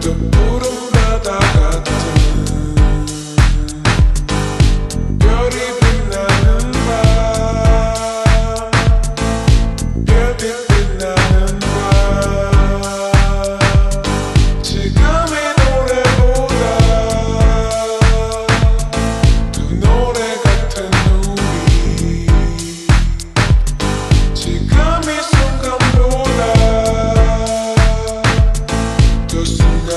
to put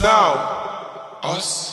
Now, us?